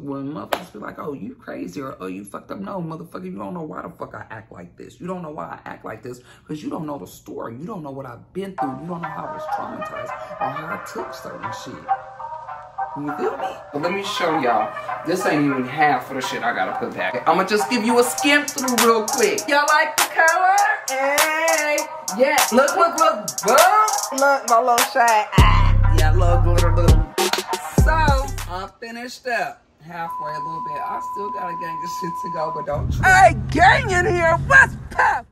when motherfuckers be like, oh, you crazy or oh, you fucked up. No, motherfucker, you don't know why the fuck I act like this. You don't know why I act like this because you don't know the story. You don't know what I've been through. You don't know how I was traumatized or how I took certain shit. You feel me? But let me show y'all. This ain't even half of the shit I gotta put back. I'ma just give you a skim through real quick. Y'all like the color? Hey! Yeah, look, look, look, boom! Look, my little shine. Ah, yeah, look. So, I'm finished up. Halfway a little bit. I still got a gang of shit to go, but don't trip. Hey, gang in here! What's up?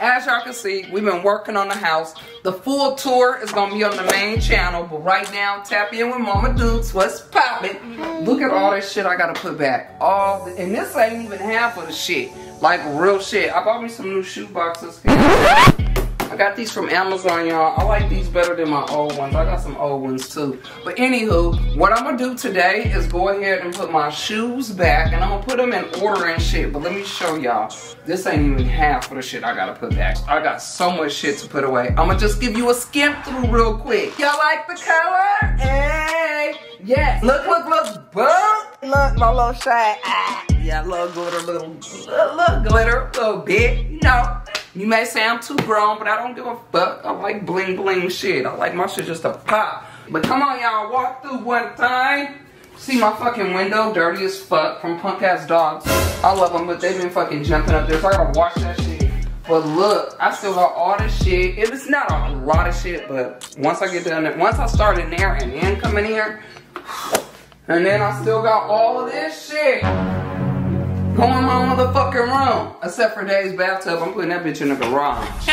as y'all can see, we've been working on the house. The full tour is gonna be on the main channel, but right now, tap in with Mama Dukes. What's poppin'? Mm-hmm. Look at all this shit I gotta put back. All the, and this ain't even half of the shit. Like real shit. I bought me some new shoe boxes. I got these from Amazon, y'all. I like these better than my old ones. I got some old ones too. But anywho, what I'm gonna do today is go ahead and put my shoes back and I'm gonna put them in order and shit. But let me show y'all. This ain't even half of the shit I gotta put back. I got so much shit to put away. I'm gonna just give you a skim through real quick. Y'all like the color? Hey! Yes. Look, look, look, boom! Look, my little shine. Ah. Yeah, little glitter, little, little, little glitter, little bit, you know. You may say I'm too grown, but I don't give a fuck. I like bling bling shit. I like my shit just to pop. But come on, y'all, walk through one time. See my fucking window dirty as fuck from punk ass dogs. I love them, but they've been fucking jumping up there, so I gotta wash that shit. But look, I still got all this shit. It was not a lot of shit, but once I get done, once I start in there and then come in here, and then I still got all of this shit. Go in my motherfucking room. Except for Dave's bathtub, I'm putting that bitch in the garage.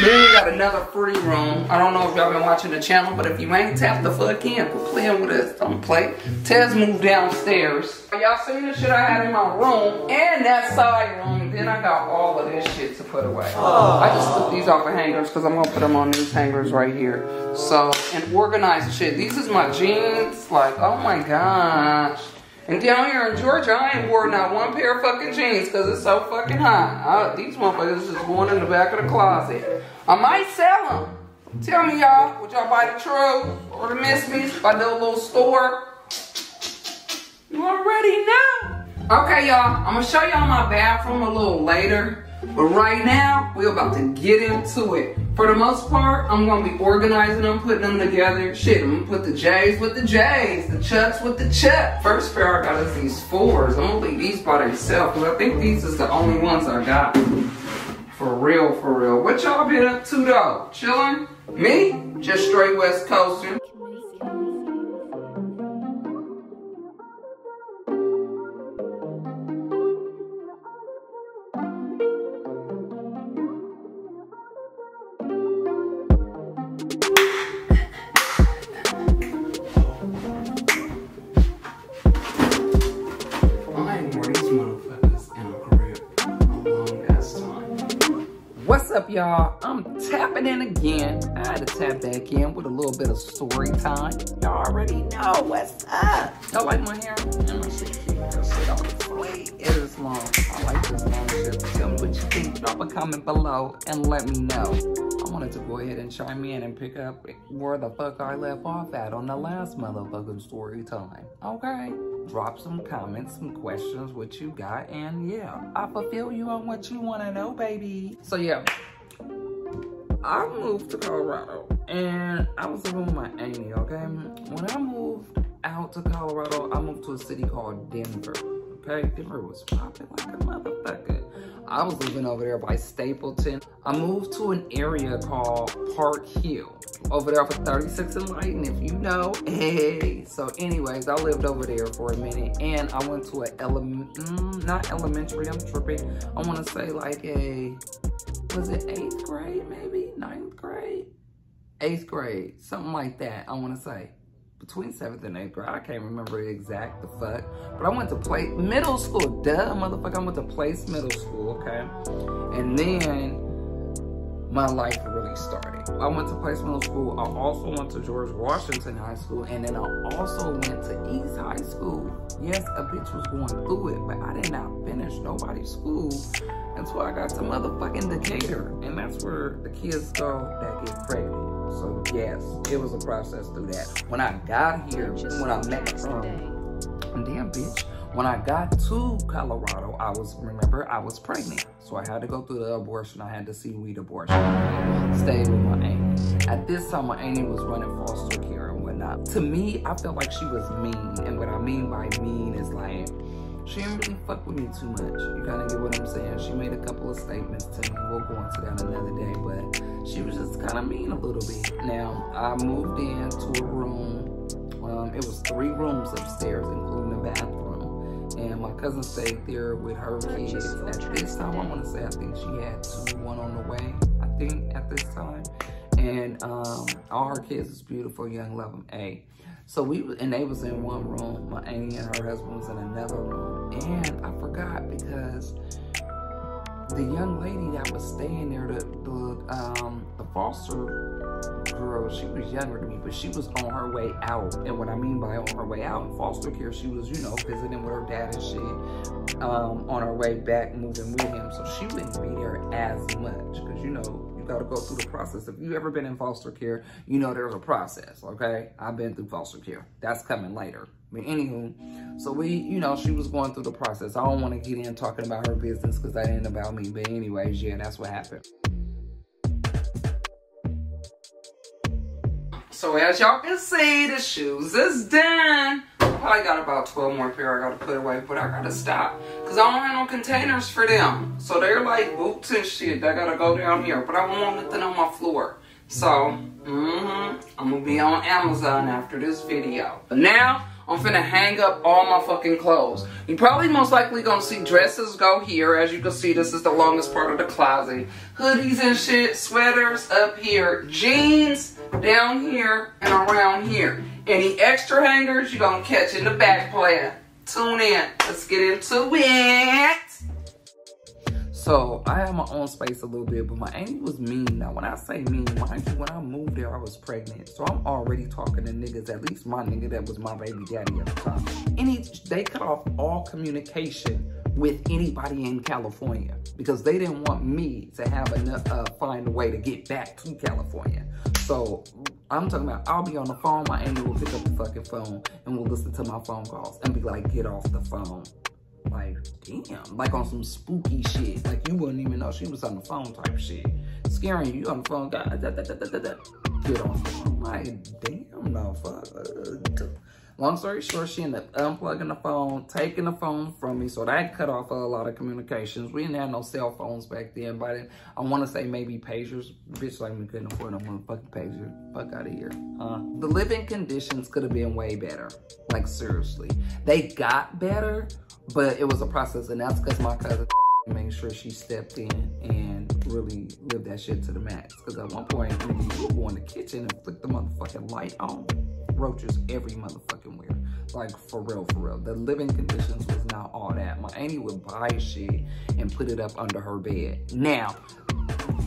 then we got another free room. I don't know if y'all been watching the channel, but if you ain't tap the fuck in, quit playing with us. Don't play. Tez moved downstairs. Y'all seen the shit I had in my room and that side room. Then I got all of this shit to put away. Aww. I just took these off the hangers because I'm gonna put them on these hangers right here. So, and organized shit. These is my jeans. Like, oh my gosh. And down here in Georgia, I ain't wore not one pair of fucking jeans because it's so fucking hot. Uh, these motherfuckers just going in the back of the closet. I might sell them. Tell me y'all, would y'all buy the True or the Miss Me by the little store? You already know. Okay, y'all, I'm gonna show y'all my bathroom a little later. But right now, we're about to get into it. For the most part, I'm gonna be organizing them, putting them together. Shit, I'm gonna put the J's with the J's, the Chucks with the Chuck. First pair I got is these fours. I'm gonna leave these by themselves, because I think these is the only ones I got. For real, for real. What y'all been up to though? Chilling? Me? Just straight West Coasting. Y'all? I'm tapping in again. I had to tap back in with a little bit of story time. Y'all already know what's up. Y'all like my hair? And my shit It is long. I like this long shit. Tell me what you think. Drop a comment below and let me know. I wanted to go ahead and chime in and pick up where the fuck I left off at on the last motherfucking story time. Okay? drop some comments, some questions, what you got, and yeah, I fulfill you on what you want to know, baby. So yeah, I moved to Colorado, and I was living with my auntie, okay? When I moved out to Colorado, I moved to a city called Denver, okay? Denver was popping like a motherfucker. I was living over there by Stapleton. I moved to an area called Park Hill over there for 36 and Leyden, if you know. Hey. So anyways, I lived over there for a minute and I went to a element, mm, not elementary, I'm tripping. I want to say like a, was it eighth grade maybe? Ninth grade? Eighth grade, something like that, I want to say between seventh and eighth grade. I can't remember exact the fuck. But I went to play middle school. Duh, motherfucker. I went to place middle school, okay? And then my life really started. I went to Place Middle School. I also went to George Washington High School. And then I also went to East High School. Yes, a bitch was going through it, but I did not finish nobody's school until I got to motherfucking Decatur. And that's where the kids go that get pregnant. So yes, it was a process through that. When I got here, when I met, um, damn bitch, when I got to Colorado, I was, remember, I was pregnant. So I had to go through the abortion. I had to see weed abortion. Stayed with my auntie. At this time, my auntie was running foster care and whatnot. To me, I felt like she was mean. And what I mean by mean is like, she didn't really fuck with me too much. You kind of get what I'm saying? She made a couple of statements to me. We'll go into that another day, but she was just kind of mean a little bit. Now, I moved into a room. Um, it was three rooms upstairs, including the bathroom and my cousin stayed there with her kids. At this time, I want to say I think she had two, one on the way. I think at this time, and um, all her kids is beautiful, young, love them. A. So we and they was in one room. My auntie and her husband was in another room, and I forgot because the young lady that was staying there, the the um the foster girl, she was younger than me, but she was on her way out. And what I mean by on her way out in foster care, she was, you know, visiting with her dad and shit, um, on her way back, moving with him. So she wouldn't be there as much, because you know, to go through the process. If you've ever been in foster care, you know there's a process, okay? I've been through foster care. That's coming later. But anywho, so we, you know, she was going through the process. I don't want to get in talking about her business because that ain't about me. But anyways, yeah, that's what happened. So as y'all can see, the shoes is done. Probably got about 12 more pair I gotta put away, but I gotta stop. Cause I don't have no containers for them. So they're like boots and shit that gotta go down here. But I don't want nothing on my floor. So, mm-hmm, I'm gonna be on Amazon after this video. But now, I'm finna hang up all my fucking clothes. You probably most likely gonna see dresses go here. As you can see, this is the longest part of the closet. Hoodies and shit, sweaters up here, jeans down here and around here. Any extra hangers you gonna catch in the back plan. Tune in. Let's get into it. So I had my own space a little bit, but my auntie was mean. Now, when I say mean, mind you, when I moved there, I was pregnant. So I'm already talking to niggas, at least my nigga that was my baby daddy at the time. And he, they cut off all communication with anybody in California because they didn't want me to have enough, uh, find a way to get back to California. So I'm talking about I'll be on the phone, my auntie will pick up the fucking phone and we'll listen to my phone calls and be like, get off the phone. Like, damn, like on some spooky shit. Like you wouldn't even know she was on the phone type shit. Scaring you on the phone. Da, da, da, da, da, da. Get on the phone. Like, damn, no, fuck. Uh, uh, Long story short, she ended up unplugging the phone, taking the phone from me. So that cut off a lot of communications. We didn't have no cell phones back then. But I want to say maybe pagers. Bitch like me couldn't afford no motherfucking pager. Fuck out of here. Huh? The living conditions could have been way better. Like seriously. They got better, but it was a process. And that's because my cousin made sure she stepped in and really lived that shit to the max. Because at one point, you would go in the kitchen and flick the motherfucking light on roaches every motherfucking. Like, for real, for real. The living conditions was not all that. My auntie would buy shit and put it up under her bed. Now,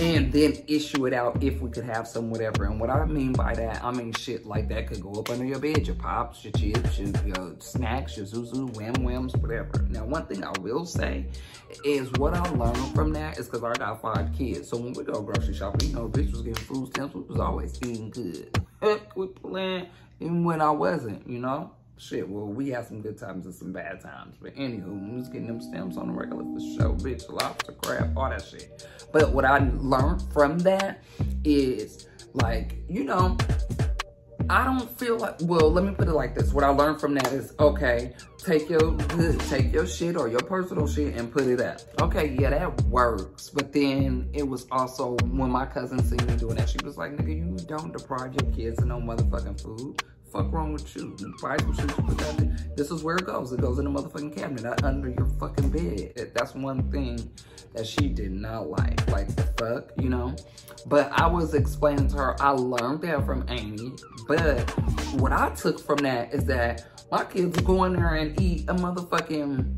and then issue it out if we could have some whatever. And what I mean by that, I mean shit like that could go up under your bed, your pops, your chips, your, your snacks, your zuzu, wham whams, whatever. Now, one thing I will say is what I learned from that is because I got five kids. So when we go grocery shopping, you know, bitch was getting food stamps, we was always eating good. Heck, we playing even when I wasn't, you know? Shit, well, we had some good times and some bad times. But anywho, we was getting them stamps on the regular for show, bitch, lobster, crab, all that shit. But what I learned from that is, like, you know, I don't feel like, well, let me put it like this. What I learned from that is, okay, take your good, take your shit or your personal shit and put it up. Okay, yeah, that works. But then it was also when my cousin seen me doing that, she was like, nigga, you don't deprive your kids of no motherfucking food fuck wrong with you? you buy some shoes, put that. This is where it goes. It goes in the motherfucking cabinet, not under your fucking bed. That's one thing that she did not like. Like, the fuck, you know? But I was explaining to her, I learned that from Amy. But what I took from that is that my kids go in there and eat a motherfucking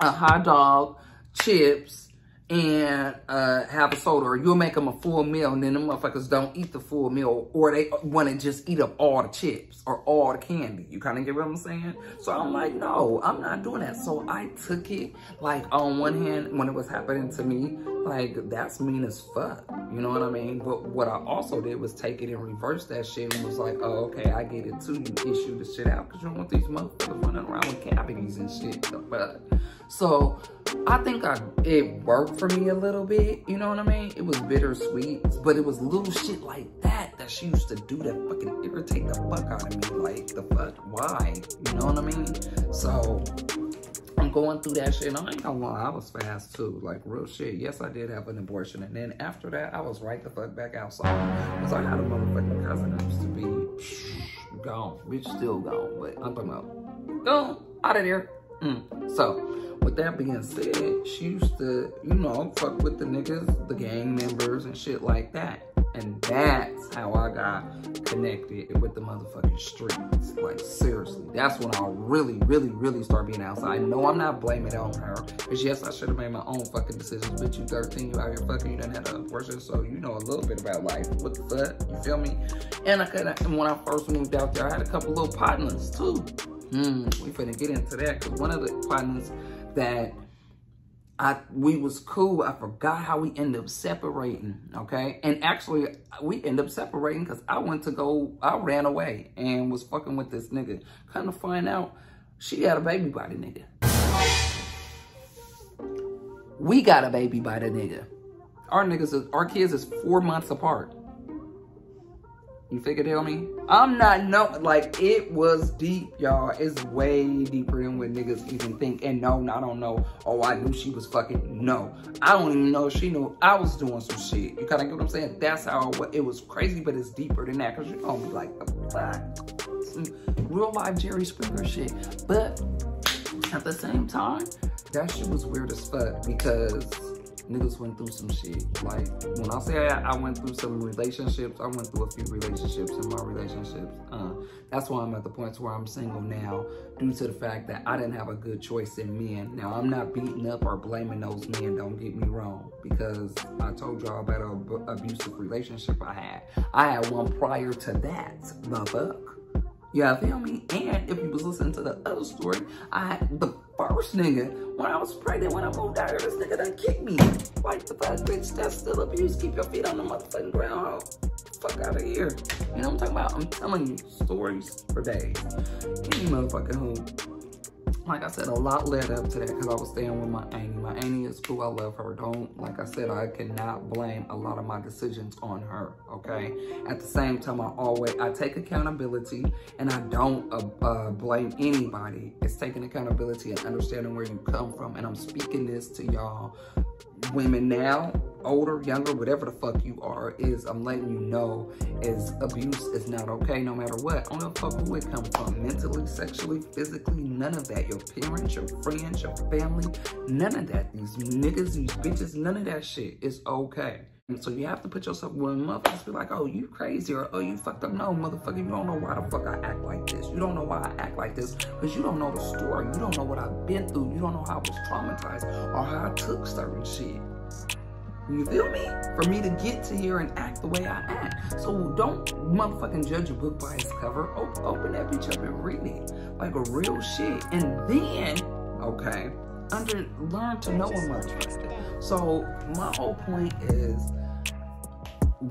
a hot dog, chips, and uh, have a soda, or you'll make them a full meal, and then the motherfuckers don't eat the full meal, or they want to just eat up all the chips or all the candy. You kind of get what I'm saying? So I'm like, no, I'm not doing that. So I took it, like, on one hand, when it was happening to me, like, that's mean as fuck. You know what I mean? But what I also did was take it and reverse that shit and was like, oh, okay, I get it too. You issue the shit out because you don't want these motherfuckers running around with cavities and shit. But, so I think I it worked for me a little bit. You know what I mean? It was bittersweet, but it was little shit like that that she used to do that fucking irritate the fuck out of me. Like the fuck, why? You know what I mean? So I'm going through that shit. And I ain't gonna lie, I was fast too. Like real shit. Yes, I did have an abortion, and then after that, I was right the fuck back outside. Cause I had a motherfucking cousin that used to be gone, bitch, still gone. But I'm talking about go out of there. Mm. So with that being said, she used to, you know, fuck with the niggas, the gang members and shit like that. And that's how I got connected with the motherfucking streets. Like, seriously. That's when I really, really, really start being outside. No, I'm not blaming it on her. Because, yes, I should have made my own fucking decisions. Bitch, you 13, you out here fucking, you done had a abortion, so you know a little bit about life. What the fuck? You feel me? And I could and when I first moved out there, I had a couple little partners, too. Hmm, we finna get into that. Because one of the partners that I we was cool. I forgot how we ended up separating, okay? And actually, we ended up separating because I went to go, I ran away and was fucking with this nigga. Kind of find out she had a baby by the nigga. We got a baby by the nigga. Our niggas, our kids is four months apart. You figure tell me? I'm not no like it was deep, y'all. It's way deeper than what niggas even think. And no, I don't know. Oh, I knew she was fucking no. I don't even know she knew I was doing some shit. You kinda get what I'm saying? That's how it was crazy, but it's deeper than that. Cause you know me like some real life Jerry Springer shit. But at the same time, that shit was weird as fuck because niggas went through some shit. Like, when I say I, I, went through some relationships, I went through a few relationships in my relationships. Uh, that's why I'm at the point where I'm single now, due to the fact that I didn't have a good choice in men. Now, I'm not beating up or blaming those men, don't get me wrong, because I told y'all about an abusive relationship I had. I had one prior to that, the fuck. Yeah, feel me? And if you was listening to the other story, I the first nigga, when I was pregnant, when I moved out here, this nigga done kicked me. Like the fuck, bitch, that's still abuse. Keep your feet on the motherfucking ground. Fuck out of here. You know what I'm talking about? I'm telling you stories for days. Any motherfucking who like I said, a lot led up to that because I was staying with my auntie. My auntie is cool. I love her. Don't, like I said, I cannot blame a lot of my decisions on her, okay? At the same time, I always, I take accountability and I don't uh, uh, blame anybody. It's taking accountability and understanding where you come from. And I'm speaking this to y'all women now, older, younger, whatever the fuck you are, is I'm letting you know is abuse is not okay no matter what. I don't know fuck who it comes from. Mentally, sexually, physically, none of that. Your parents, your friends, your family, none of that. These niggas, these bitches, none of that shit is okay. And so you have to put yourself when motherfuckers be like, oh, you crazy or oh, you fucked up. No, motherfucker, you don't know why the fuck I act like this. You don't know why I act like this because you don't know the story. You don't know what I've been through. You don't know how I was traumatized or how I took certain shit. You feel me? For me to get to here and act the way I act. So don't motherfucking judge a book by its cover. Open, open that bitch up and read it. Like a real shit. And then, okay, under learn to know a motherfucker. So my whole point is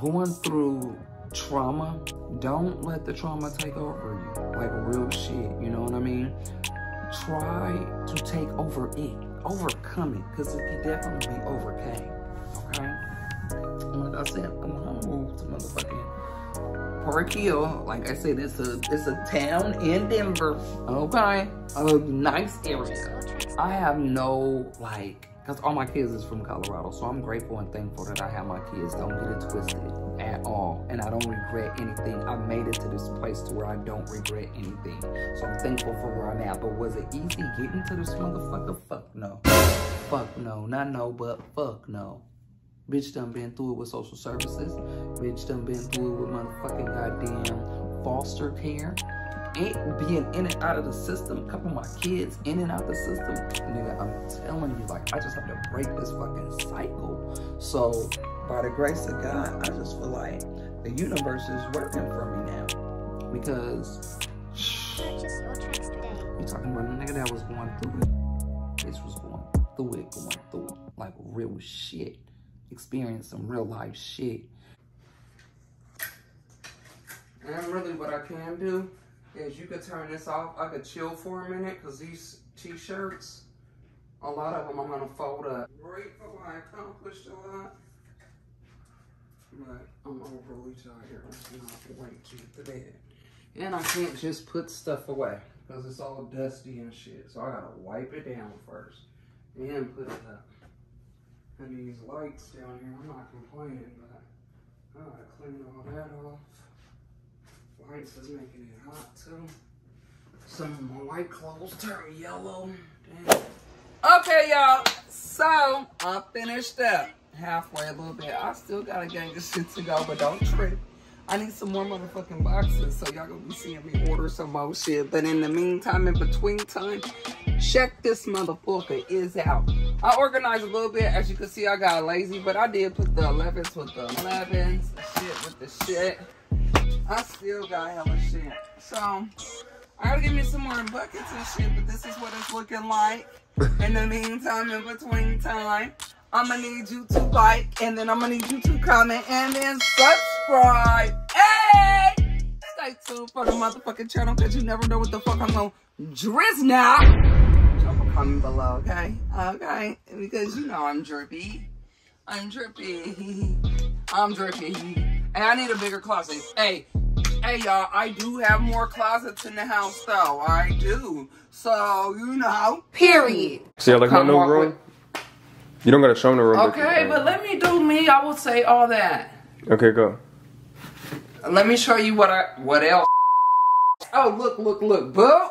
going through trauma, don't let the trauma take over you. Like real shit, you know what I mean? Try to take over it, overcome it, because it can definitely be overcame. Okay? Like I said, I'm home to motherfucking Park Hill. Like I said, it's a it's a town in Denver. Okay? A nice area. I have no like because all my kids is from Colorado. So I'm grateful and thankful that I have my kids. Don't get it twisted at all. And I don't regret anything. I made it to this place to where I don't regret anything. So I'm thankful for where I'm at. But was it easy getting to this motherfucker? Fuck no. Fuck no. Not no, but fuck no. Bitch done been through it with social services. Bitch done been through it with motherfucking goddamn foster care. Ain't being in and out of the system, a couple of my kids in and out of the system, nigga, I'm telling you, like, I just have to break this fucking cycle. So, by the grace of God, I just feel like the universe is working for me now. Because, you talking about a nigga that was going through it. This was going through it, going through it, like real shit. Experience some real life shit. And really what I can do is you could turn this off. I could chill for a minute because these t-shirts, a lot of them I'm gonna fold up. Grateful I accomplished a lot. But I'm overly tired. I cannot wait to to bed. And I can't just put stuff away because it's all dusty and shit. So I gotta wipe it down first and put it up. And these lights down here, I'm not complaining, but I gotta clean all that off. Lights is making it hot too. Some of my white clothes turn yellow. Damn. Okay, y'all. So I finished up halfway a little bit. I still got a gang of shit to go, but don't trip. I need some more motherfucking boxes, so y'all gonna be seeing me order some more shit. But in the meantime, in between time, check this motherfucker is out. I organized a little bit. As you can see, I got lazy, but I did put the 11s with the 11s, shit with the shit. I still got hella shit. So, I gotta give me some more buckets and shit, but this is what it's looking like. In the meantime, in between time, I'm gonna need you to like, and then I'm gonna need you to comment, and then subscribe. Hey! Stay tuned for the motherfucking channel, because you never know what the fuck I'm gonna drizz now. Drop a comment below, okay? Okay? Because you know I'm drippy. I'm drippy. I'm drippy. And I need a bigger closet. Hey, hey y'all, I do have more closets in the house though. I do. So, you know. Period. See, I like my new room. You don't gotta show them the room. Okay, but let me do me. I will say all that. Okay, go. Let me show you what I what else. Oh, look, look, look, boo.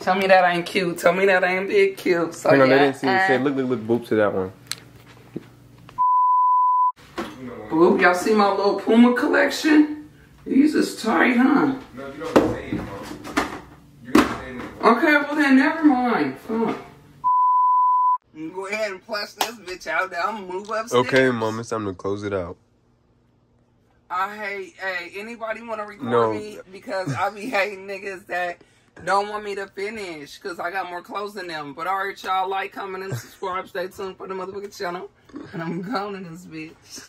Tell me that I ain't cute. Tell me that I ain't big cute. So Hang on, yeah, they didn't see you say, and- look, look, look, boop to that one. Boo, y'all see my little Puma collection? These is tight, huh? No, you don't say it, You don't say it. Okay, well then never mind. Fuck. Go ahead and flush this bitch out now. I'm gonna move upstairs. Okay, mom, it's time to close it out. I hate, hey, anybody wanna record No. me? Because I be hating niggas that don't want me to finish because I got more clothes than them. But alright, y'all like, comment, and subscribe. Stay tuned for the motherfucking channel. And I'm going in this bitch.